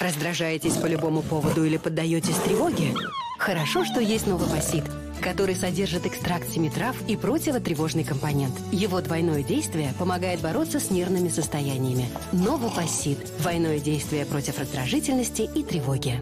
Раздражаетесь по любому поводу или поддаетесь тревоге? Хорошо, что есть новопосит, который содержит экстракт семи трав и противотревожный компонент. Его двойное действие помогает бороться с нервными состояниями. Новопосит – двойное действие против раздражительности и тревоги.